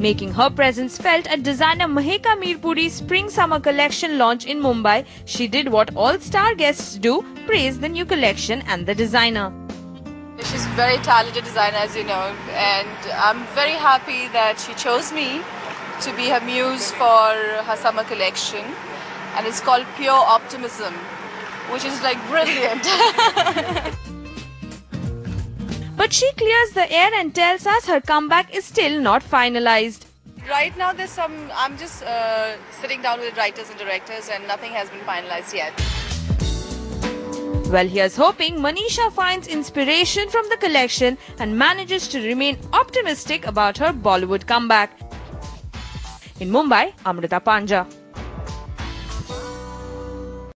Making her presence felt at designer Maheka Mirpuri's spring summer collection launch in Mumbai, she did what all star guests do praise the new collection and the designer. She's a very talented designer, as you know, and I'm very happy that she chose me to be her muse for her summer collection. And it's called Pure Optimism, which is like brilliant. But she clears the air and tells us her comeback is still not finalized. right now, there's some, I'm just uh, sitting down with writers and directors, and nothing has been finalized yet. Well, here's hoping Manisha finds inspiration from the collection and manages to remain optimistic about her Bollywood comeback. In Mumbai, Amrita Panja.